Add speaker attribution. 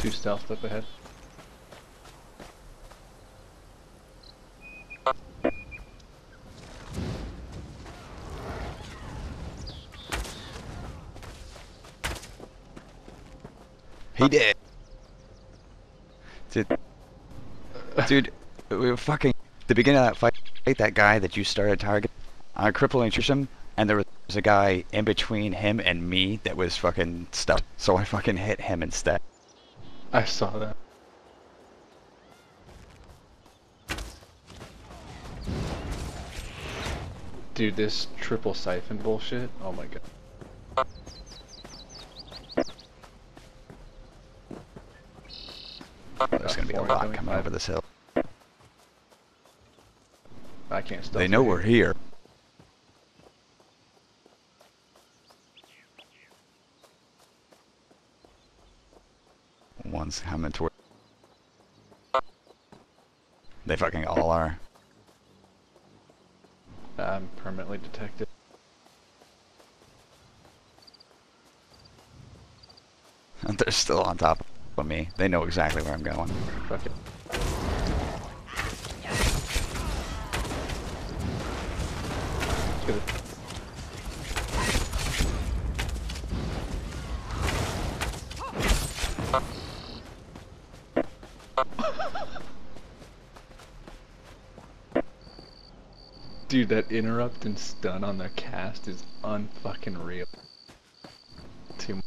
Speaker 1: two stealth up ahead.
Speaker 2: He did. Dude, dude, we were fucking the beginning of that fight. That guy that you started target, uh, I crippling him, and there was a guy in between him and me that was fucking stuck. So I fucking hit him instead.
Speaker 1: I saw that. Dude, this triple siphon bullshit. Oh my god.
Speaker 2: There's gonna be a lot
Speaker 1: coming
Speaker 2: over this hill.
Speaker 1: I can't stop.
Speaker 2: They know we're here. One's toward. They fucking all are.
Speaker 1: I'm permanently detected.
Speaker 2: They're still on top of me. They know exactly where I'm going.
Speaker 1: Fuck it. Good. Dude, that interrupt and stun on the cast is unfucking real. Too much.